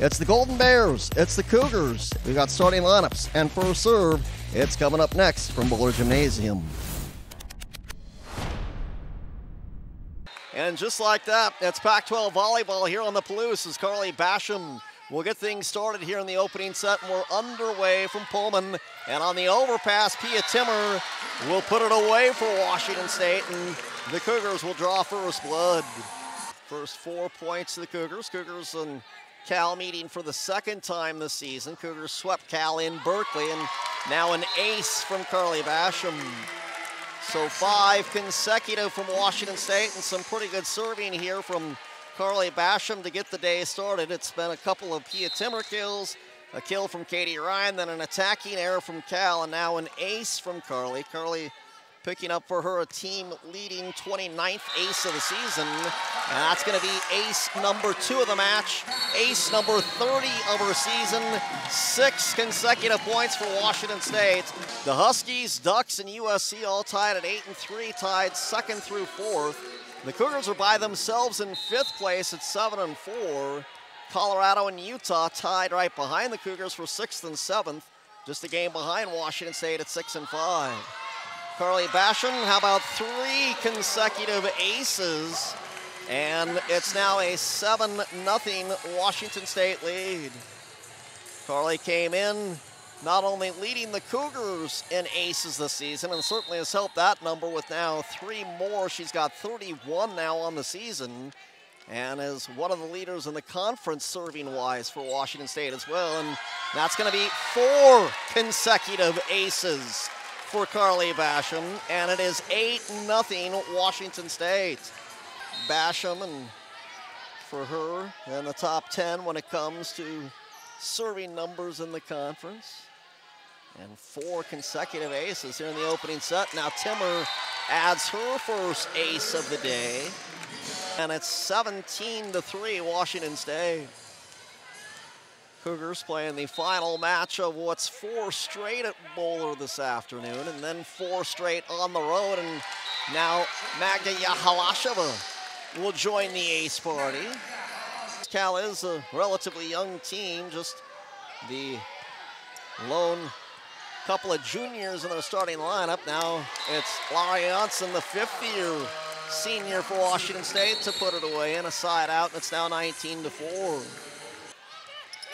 It's the Golden Bears. It's the Cougars. We've got starting lineups. And first serve, it's coming up next from Bohler Gymnasium. And just like that, it's Pac 12 volleyball here on the Palouse as Carly Basham will get things started here in the opening set. And we're underway from Pullman. And on the overpass, Pia Timmer will put it away for Washington State. And the Cougars will draw first blood. First four points to the Cougars. Cougars and Cal meeting for the second time this season. Cougars swept Cal in Berkeley and now an ace from Carly Basham. So five consecutive from Washington State and some pretty good serving here from Carly Basham to get the day started. It's been a couple of Pia Timmer kills, a kill from Katie Ryan, then an attacking error from Cal, and now an ace from Carly. Carly picking up for her a team leading 29th ace of the season. And that's going to be ace number two of the match, ace number 30 of her season, six consecutive points for Washington State. The Huskies, Ducks, and USC all tied at eight and three, tied second through fourth. The Cougars are by themselves in fifth place at seven and four. Colorado and Utah tied right behind the Cougars for sixth and seventh, just a game behind Washington State at six and five. Carly Basham, how about three consecutive aces? And it's now a 7 0 Washington State lead. Carly came in not only leading the Cougars in aces this season, and certainly has helped that number with now three more. She's got 31 now on the season, and is one of the leaders in the conference serving wise for Washington State as well. And that's going to be four consecutive aces for Carly Basham, and it is 8 0 Washington State. Basham, and for her, in the top 10 when it comes to serving numbers in the conference. And four consecutive aces here in the opening set. Now Timmer adds her first ace of the day. And it's 17 to 3 Washington State. Cougars playing the final match of what's four straight at Bohler this afternoon, and then four straight on the road. And now Magda Yahalasheva will join the ace party. Cal is a relatively young team, just the lone couple of juniors in their starting lineup. Now it's Laurie Johnson, the fifth year senior for Washington State, to put it away in a side out, and it's now 19 to 4.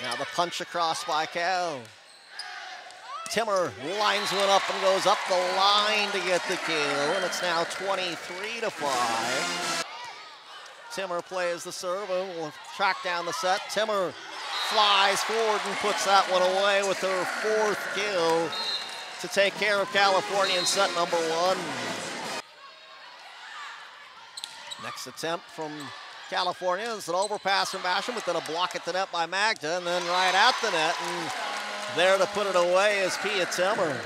Now the punch across by Cal. Timmer lines one up and goes up the line to get the kill, and it's now 23 to 5. Timmer plays the serve and will track down the set. Timmer flies forward and puts that one away with her fourth kill to take care of California in set number one. Next attempt from California. It's an overpass from Basham, but then a block at the net by Magda, and then right at the net. And there to put it away is Pia Timmer.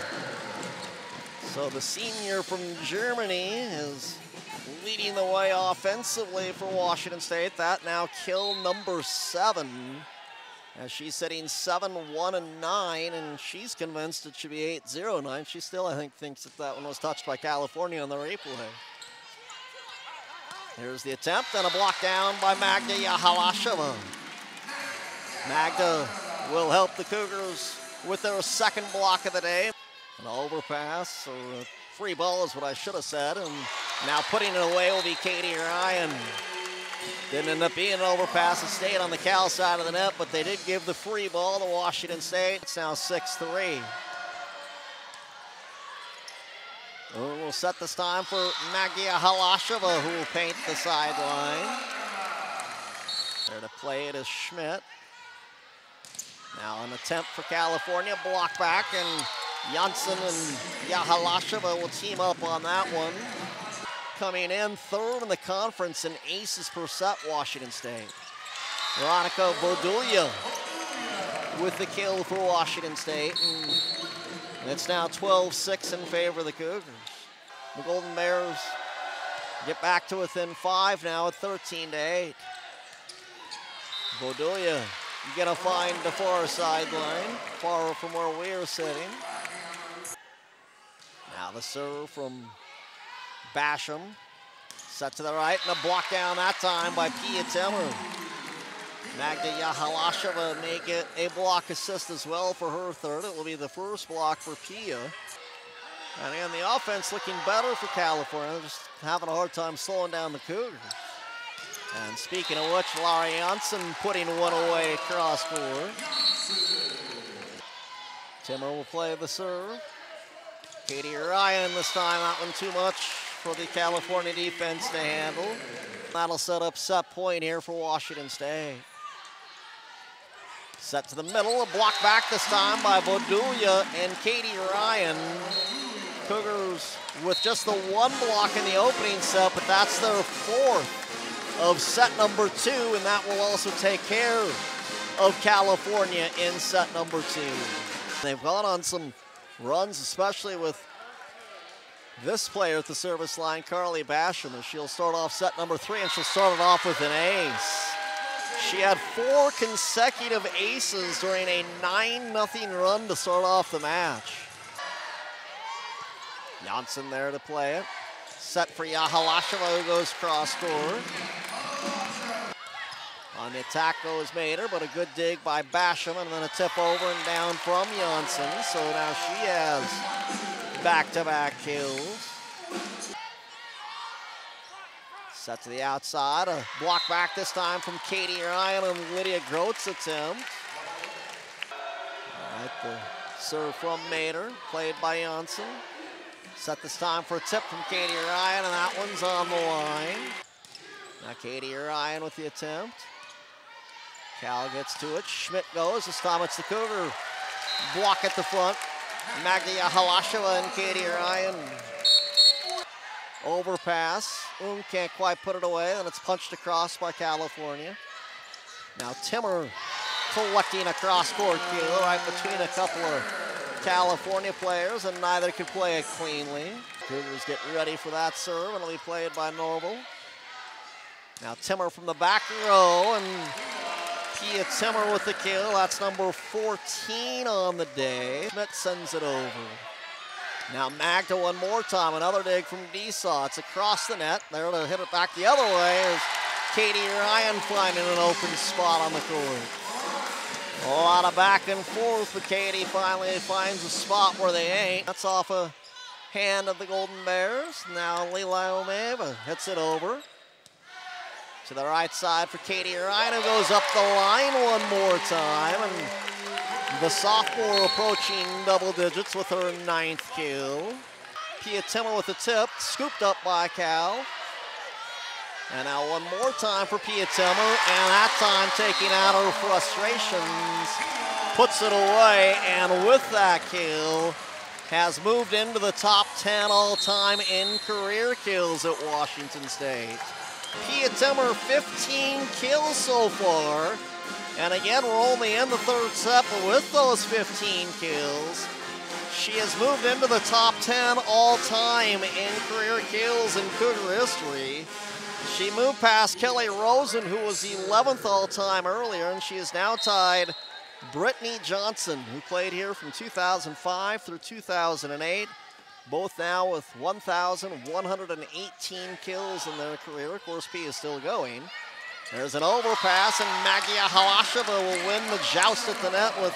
So the senior from Germany is leading the way offensively for Washington State. That now kill number seven. As she's sitting 7 1 and 9, and she's convinced it should be 8 0 9. She still, I think, thinks that that one was touched by California on the replay. Here's the attempt and a block down by Magda Yahalasheva. Magda will help the Cougars with their second block of the day. An overpass or free ball is what I should have said. And now putting it away will be Katie Ryan. Didn't end up being an overpass. It stayed on the Cal side of the net, but they did give the free ball to Washington State. It's now 6-3. We'll set this time for Magia Halasheva, who will paint the sideline. There to play it is Schmidt. Now an attempt for California, block back, and Janssen and Yahalasheva will team up on that one. Coming in third in the conference in aces per set, Washington State. Veronica Bodulia with the kill for Washington State. And it's now 12-6 in favor of the Cougars. The Golden Bears get back to within five now at 13 to 8. Bodulia gonna find the far sideline, far from where we are sitting. Now the serve from Basham. Set to the right and a block down that time by Pia Timmer. Magda Yahalasheva may get a block assist as well for her third. It will be the first block for Pia. And again, the offense looking better for California, just having a hard time slowing down the Cougars. And speaking of which, Laurie Janssen putting one away cross court. Timmer will play the serve. Katie Ryan this time, that one too much for the California defense to handle. That'll set up set point here for Washington State. Set to the middle, a block back this time by Bodulia and Katie Ryan. Cougars with just the one block in the opening set, but that's their fourth of set number two, and that will also take care of California in set number two. They've gone on some runs, especially with this player at the service line, Carly Basham. And she'll start off set number three, and she'll start it off with an ace. She had four consecutive aces during a 9-0 run to start off the match. Janssen there to play it. Set for Yahalasheva who goes cross court. On the attack goes Mater, but a good dig by Basham and then a tip over and down from Janssen. So now she has back-to-back -back kills. Set to the outside, a block back this time from Katie Ryan and Lydia Groats attempt. All right, the serve from Mater, played by Janssen. Set this time for a tip from Katie Ryan, and that one's on the line. Now Katie Ryan with the attempt. Cal gets to it. Schmidt goes. This time it's the Cougar. Block at the front. Magda Halasheva and Katie Ryan. Overpass. Um, can't quite put it away, and it's punched across by California. Now Timmer collecting a cross-court kill right between a couple of California players, and neither could play it cleanly. Cougars get ready for that serve, and it'll be played by Norval. Now Timmer from the back row, and Pia Timmer with the kill. That's number 14 on the day. Schmidt sends it over. Now Magda one more time, another dig from Desaw. It's across the net. They're to hit it back the other way is Katie Ryan finding an open spot on the court. A lot of back and forth, but Katie finally finds a spot where they ain't. That's off a hand of the Golden Bears. Now Lila Omeva hits it over. To the right side for Katie Ryan, who goes up the line one more time. And the sophomore approaching double digits with her ninth kill. Pia Timmer with the tip, scooped up by Cal. And now one more time for Pia Timmer, and that time taking out her frustrations, puts it away, and with that kill, has moved into the top 10 all-time in career kills at Washington State. Pia Timmer, 15 kills so far. And again, we're only in the third set, but with those 15 kills, she has moved into the top 10 all-time in career kills in Cougar history. She moved past Kelly Rosen, who was 11th all-time earlier, and she is now tied Brittany Johnson, who played here from 2005 through 2008. Both now with 1,118 kills in their career. Of course, P is still going. There's an overpass, and Maggia Halasheva will win the joust at the net with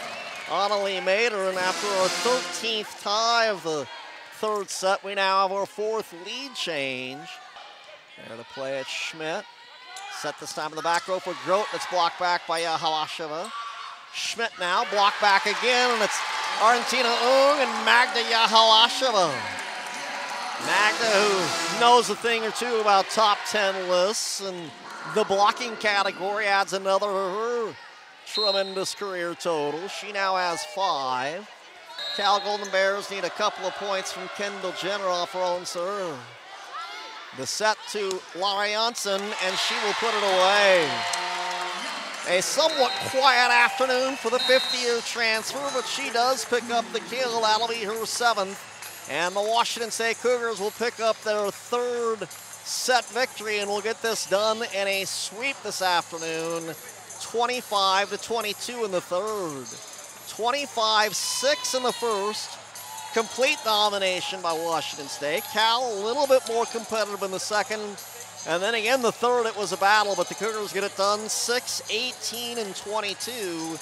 Annalie Mater. And after our 13th tie of the third set, we now have our fourth lead change. There to play it, Schmidt. Set this time in the back row for Grote. It's blocked back by uh, Halasheva. Schmidt now, blocked back again, and it's Argentina Ung and Magda Yahalasheva. Magda, who knows a thing or two about top 10 lists, and the blocking category adds another tremendous career total. She now has five. Cal Golden Bears need a couple of points from Kendall Jenner off her own serve. The set to Lara Janssen, and she will put it away. A somewhat quiet afternoon for the 50-year transfer, but she does pick up the kill. That'll be her seventh. And the Washington State Cougars will pick up their third set victory and we'll get this done in a sweep this afternoon. 25 to 22 in the third. 25-6 in the first. Complete domination by Washington State. Cal a little bit more competitive in the second. And then again, the third, it was a battle, but the Cougars get it done 6, 18, and 22.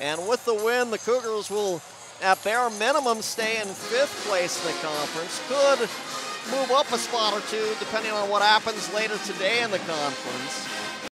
And with the win, the Cougars will, at bare minimum, stay in fifth place in the conference. Could move up a spot or two depending on what happens later today in the conference.